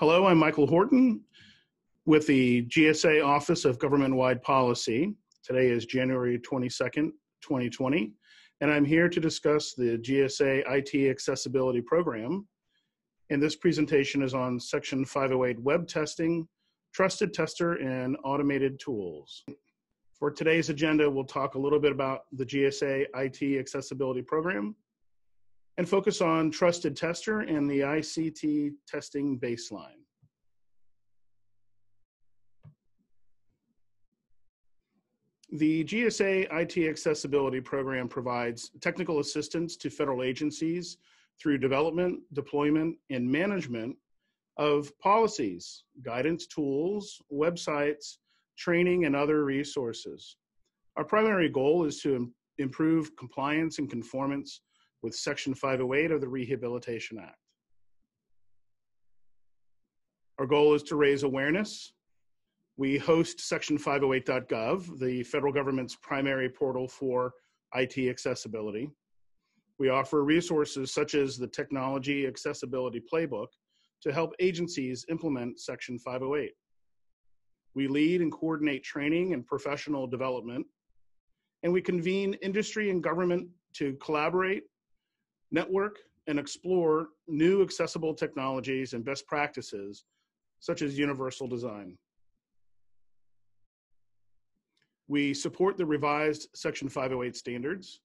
Hello, I'm Michael Horton with the GSA Office of Government-Wide Policy. Today is January 22nd, 2020, and I'm here to discuss the GSA IT Accessibility Program. And this presentation is on Section 508 Web Testing, Trusted Tester, and Automated Tools. For today's agenda, we'll talk a little bit about the GSA IT Accessibility Program, and focus on trusted tester and the ICT testing baseline. The GSA IT Accessibility Program provides technical assistance to federal agencies through development, deployment, and management of policies, guidance tools, websites, training, and other resources. Our primary goal is to improve compliance and conformance with Section 508 of the Rehabilitation Act. Our goal is to raise awareness. We host section508.gov, the federal government's primary portal for IT accessibility. We offer resources such as the Technology Accessibility Playbook to help agencies implement Section 508. We lead and coordinate training and professional development, and we convene industry and government to collaborate network, and explore new accessible technologies and best practices, such as universal design. We support the revised Section 508 standards,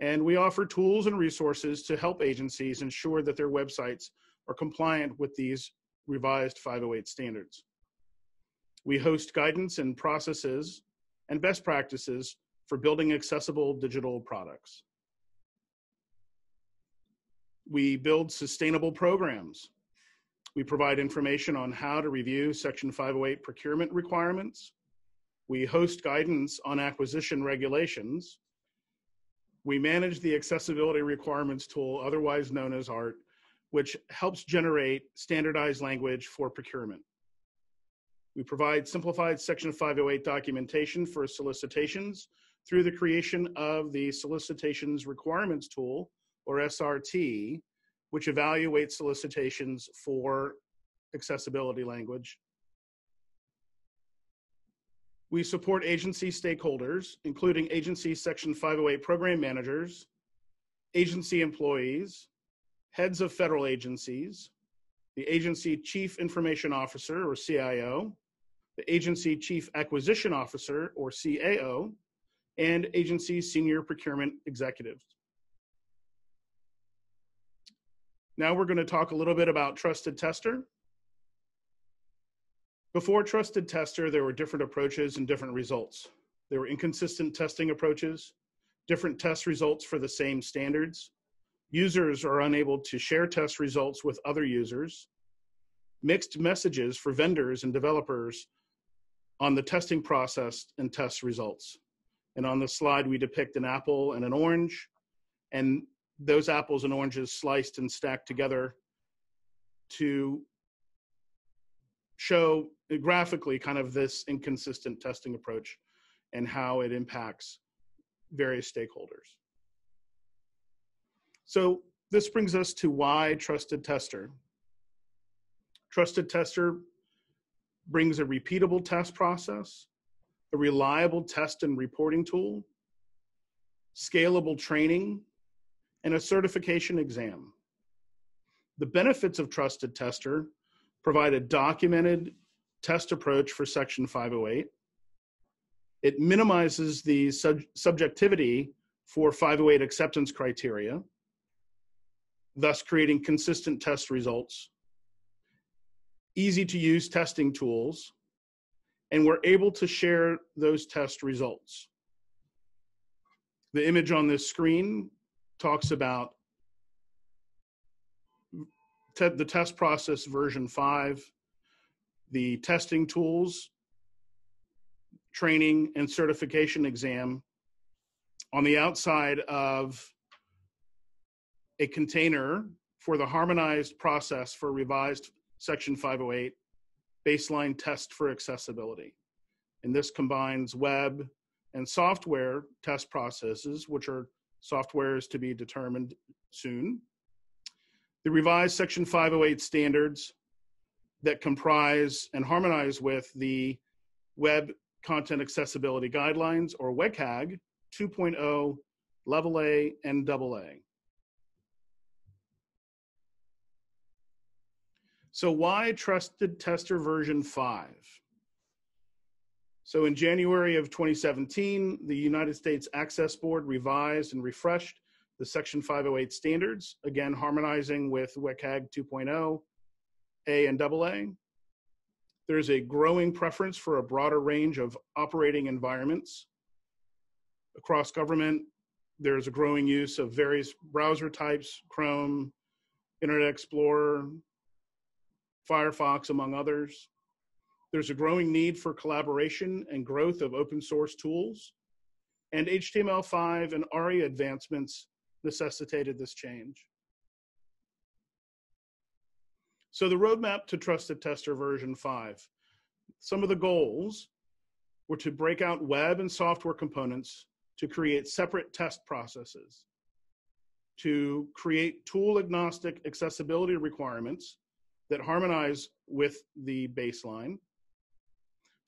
and we offer tools and resources to help agencies ensure that their websites are compliant with these revised 508 standards. We host guidance and processes and best practices for building accessible digital products. We build sustainable programs. We provide information on how to review Section 508 procurement requirements. We host guidance on acquisition regulations. We manage the accessibility requirements tool, otherwise known as ART, which helps generate standardized language for procurement. We provide simplified Section 508 documentation for solicitations through the creation of the Solicitations Requirements Tool, or SRT, which evaluates solicitations for accessibility language. We support agency stakeholders, including agency Section 508 program managers, agency employees, heads of federal agencies, the agency chief information officer or CIO, the agency chief acquisition officer or CAO, and agency senior procurement executives. Now we're going to talk a little bit about Trusted Tester. Before Trusted Tester, there were different approaches and different results. There were inconsistent testing approaches, different test results for the same standards. Users are unable to share test results with other users. Mixed messages for vendors and developers on the testing process and test results. And on the slide, we depict an apple and an orange. And those apples and oranges sliced and stacked together to show graphically kind of this inconsistent testing approach and how it impacts various stakeholders. So this brings us to why Trusted Tester. Trusted Tester brings a repeatable test process, a reliable test and reporting tool, scalable training, and a certification exam. The benefits of Trusted Tester provide a documented test approach for Section 508. It minimizes the sub subjectivity for 508 acceptance criteria, thus creating consistent test results, easy to use testing tools, and we're able to share those test results. The image on this screen talks about te the test process version five, the testing tools, training and certification exam on the outside of a container for the harmonized process for revised section 508 baseline test for accessibility. And this combines web and software test processes, which are Software is to be determined soon. The revised Section 508 standards that comprise and harmonize with the Web Content Accessibility Guidelines, or WCAG 2.0, Level A, and Double A. So why Trusted Tester version 5? So in January of 2017, the United States Access Board revised and refreshed the Section 508 standards, again harmonizing with WCAG 2.0, A and AA. There's a growing preference for a broader range of operating environments. Across government, there's a growing use of various browser types, Chrome, Internet Explorer, Firefox, among others. There's a growing need for collaboration and growth of open source tools, and HTML5 and ARIA advancements necessitated this change. So the roadmap to Trusted Tester version 5. Some of the goals were to break out web and software components to create separate test processes, to create tool agnostic accessibility requirements that harmonize with the baseline,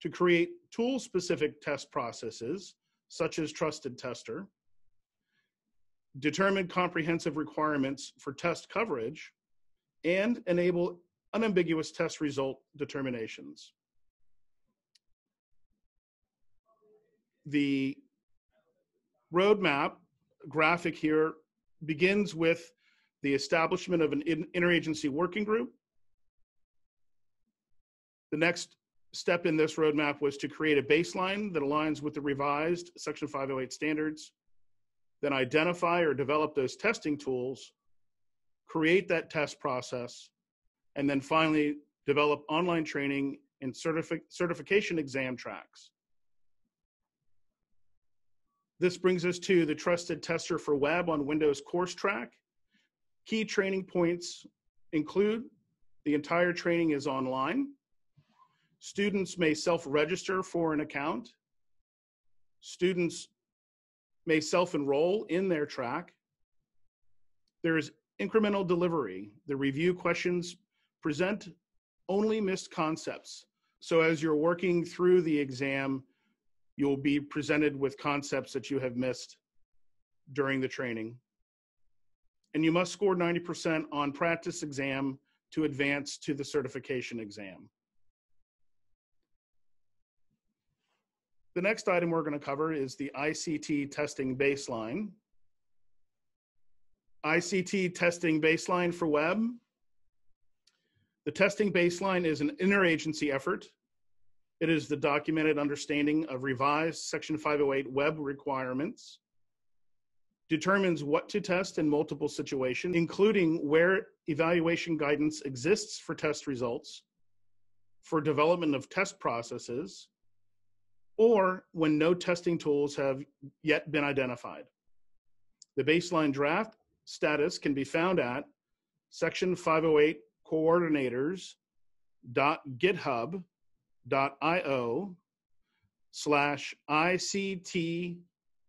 to create tool specific test processes, such as Trusted Tester, determine comprehensive requirements for test coverage, and enable unambiguous test result determinations. The roadmap graphic here begins with the establishment of an interagency working group. The next step in this roadmap was to create a baseline that aligns with the revised Section 508 standards, then identify or develop those testing tools, create that test process, and then finally develop online training and certifi certification exam tracks. This brings us to the Trusted Tester for Web on Windows course track. Key training points include the entire training is online. Students may self-register for an account. Students may self-enroll in their track. There's incremental delivery. The review questions present only missed concepts. So as you're working through the exam, you'll be presented with concepts that you have missed during the training. And you must score 90% on practice exam to advance to the certification exam. The next item we're going to cover is the ICT testing baseline. ICT testing baseline for web. The testing baseline is an interagency effort. It is the documented understanding of revised Section 508 web requirements, determines what to test in multiple situations, including where evaluation guidance exists for test results, for development of test processes, or when no testing tools have yet been identified. The baseline draft status can be found at section 508 coordinators.github.io slash ICT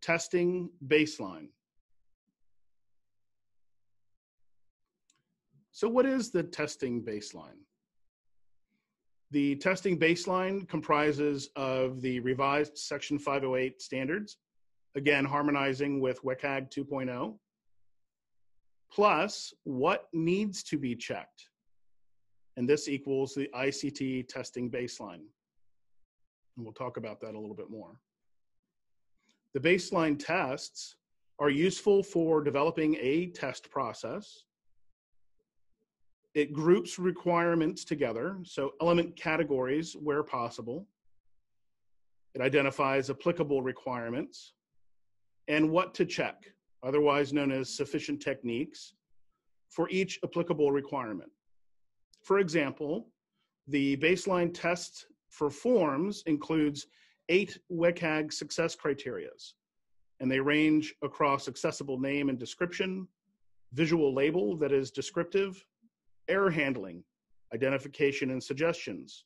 testing baseline. So what is the testing baseline? The testing baseline comprises of the revised Section 508 standards, again, harmonizing with WCAG 2.0, plus what needs to be checked. And this equals the ICT testing baseline. And we'll talk about that a little bit more. The baseline tests are useful for developing a test process it groups requirements together, so element categories where possible. It identifies applicable requirements and what to check, otherwise known as sufficient techniques, for each applicable requirement. For example, the baseline test for forms includes eight WCAG success criterias, and they range across accessible name and description, visual label that is descriptive, error handling, identification and suggestions,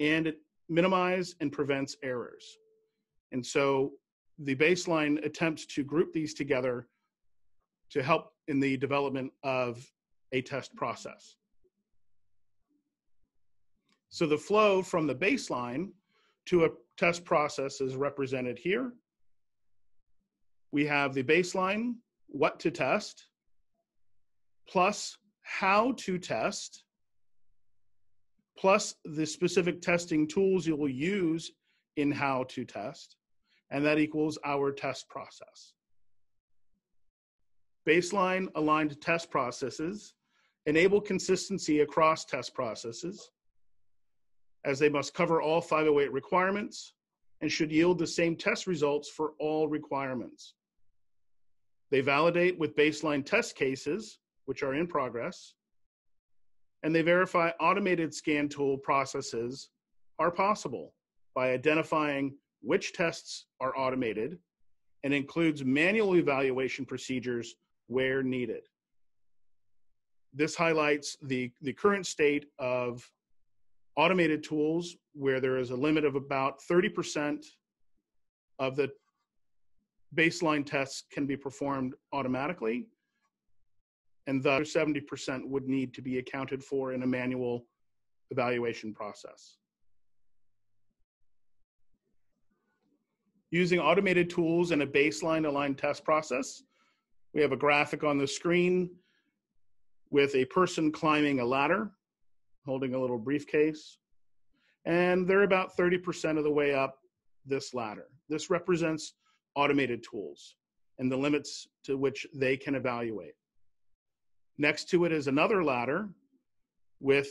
and it minimize and prevents errors. And so the baseline attempts to group these together to help in the development of a test process. So the flow from the baseline to a test process is represented here. We have the baseline, what to test, plus how to test, plus the specific testing tools you'll use in how to test, and that equals our test process. Baseline aligned test processes enable consistency across test processes as they must cover all 508 requirements and should yield the same test results for all requirements. They validate with baseline test cases, which are in progress, and they verify automated scan tool processes are possible by identifying which tests are automated and includes manual evaluation procedures where needed. This highlights the, the current state of automated tools where there is a limit of about 30% of the baseline tests can be performed automatically and the other 70% would need to be accounted for in a manual evaluation process. Using automated tools and a baseline aligned test process, we have a graphic on the screen with a person climbing a ladder, holding a little briefcase, and they're about 30% of the way up this ladder. This represents automated tools and the limits to which they can evaluate. Next to it is another ladder with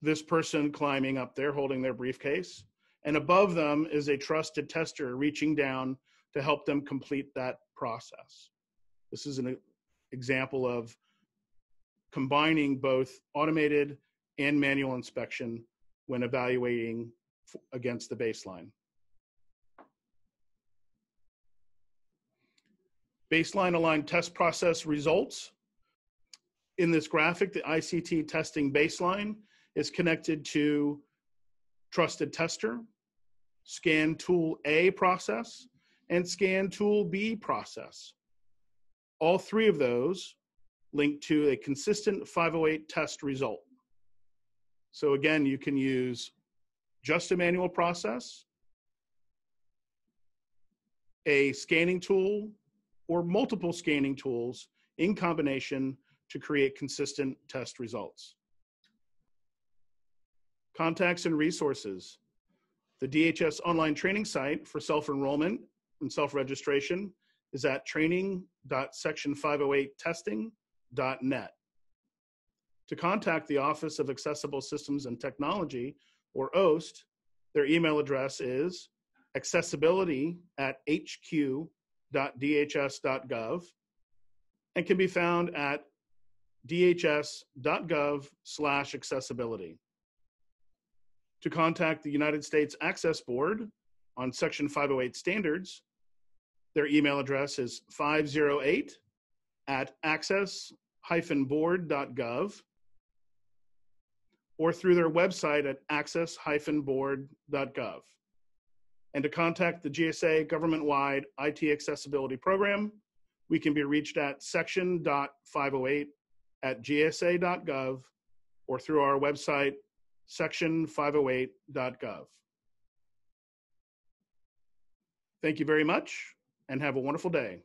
this person climbing up there holding their briefcase. And above them is a trusted tester reaching down to help them complete that process. This is an example of combining both automated and manual inspection when evaluating against the baseline. Baseline aligned test process results. In this graphic, the ICT testing baseline is connected to trusted tester, scan tool A process, and scan tool B process. All three of those link to a consistent 508 test result. So again, you can use just a manual process, a scanning tool, or multiple scanning tools in combination to create consistent test results. Contacts and resources. The DHS online training site for self-enrollment and self-registration is at training.section508testing.net. To contact the Office of Accessible Systems and Technology, or OST, their email address is accessibility at hq.dhs.gov and can be found at dhs.gov slash accessibility. To contact the United States Access Board on Section 508 standards, their email address is 508 at access-board.gov or through their website at access-board.gov. And to contact the GSA government-wide IT accessibility program, we can be reached at section.508 at gsa.gov or through our website, section508.gov. Thank you very much and have a wonderful day.